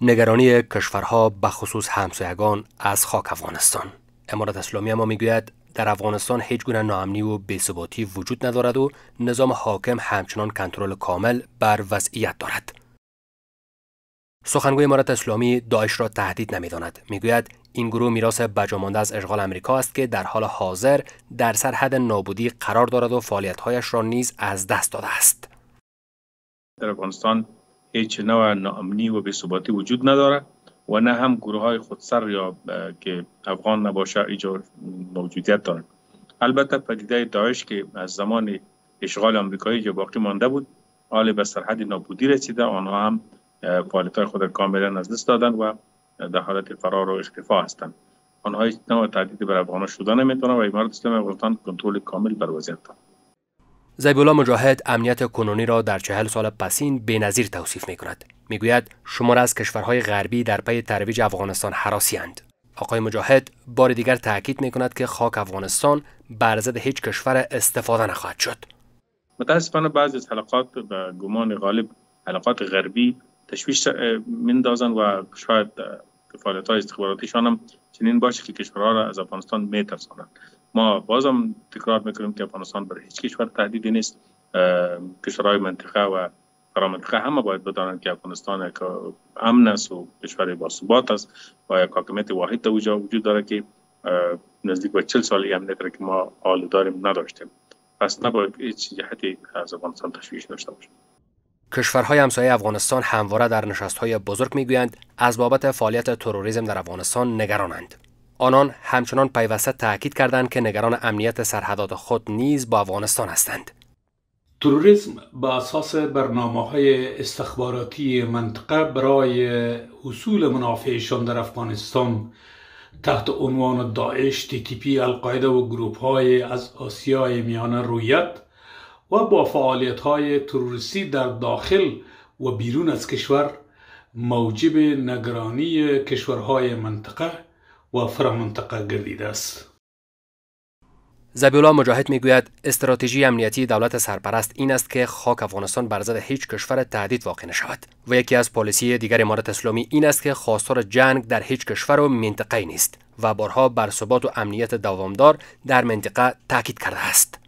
نگرانی کشورها به خصوص همسایگان از خاک افغانستان. امارت اسلامی اما می‌گوید در افغانستان هیچ گونه ناامنی و بی‌ثباتی وجود ندارد و نظام حاکم همچنان کنترل کامل بر وضعیت دارد. سخنگوی امارت اسلامی داعش را تهدید نمی‌داند. می‌گوید این گروه میراث بجامانده از اشغال امریکا است که در حال حاضر در سرحد نابودی قرار دارد و فعالیت‌هایش را نیز از دست داده است. در افغانستان هیچ نوع ناامنی و بی‌ثباتی وجود ندارد و نه هم گروه های خودسر یا که افغان نباشه ایجا موجودیت دارند البته پدیده داعش که از زمان اشغال آمریکایی جو باقی مانده بود حال به سرحد نابودی رسیده آنها هم فعالیت خود کاملا از دست دادن و در حالت فرار و اختفا هستند. آنها هیچ نوع تهدید بر افغان شدن نمی‌تونن و امارت اسلامی افغانستان کنترل کامل بر وضعیت دارد زیب مجاهد امنیت کنونی را در چهل سال پسین بینظیر توصیف می کند. می گوید شمار از کشورهای غربی در پی ترویج افغانستان حراسی اند. آقای مجاهد بار دیگر تاکید می کند که خاک افغانستان بر هیچ کشور استفاده نخواهد شد. متاسفانه بعضی از حلقات به گمان غالب حلقات غربی تشویش مندازن و شاید فعالیت های استخباراتیشان هم چنین باشه که کشورها را از افغانستان میترسانند ما بازم تکرار می‌کنیم که افغانستان برای هیچ کشور تهدیدی نیست. کشورهای منطقه و فرامنطقه همه باید بدانند که افغانستان یک امن است و کشور با ثبات است و یک حاکمیت واحد در وجود داره که نزدیک به 40 سال امنیت که ما حال داریم نداشتیم. پس نباید هیچ جهتی از افغانستان تشویش داشته باشیم. کشورهای همسایه افغانستان همواره در نشستهای بزرگ می‌گویند از بابت فعالیت تروریسم در افغانستان نگرانند. آنان همچنان پیوسته تاکید کردند که نگران امنیت سرحدات خود نیز با افغانستان هستند. تروریسم با اساس برنامه های استخباراتی منطقه برای حصول منافعشان در افغانستان تحت عنوان داعش، تی پی، القاعده و گروپ های از آسیای میانه رویت و با فعالیت های تروریستی در داخل و بیرون از کشور موجب نگرانی کشورهای منطقه و فرامنطقه گردیده است. زبیولا مجاهد می‌گوید استراتژی امنیتی دولت سرپرست این است که خاک افغانستان بر ضد هیچ کشور تهدید واقع نشود و یکی از پالیسی دیگر امارت اسلامی این است که خواستار جنگ در هیچ کشور و منطقه نیست و بارها بر ثبات و امنیت دوامدار در منطقه تاکید کرده است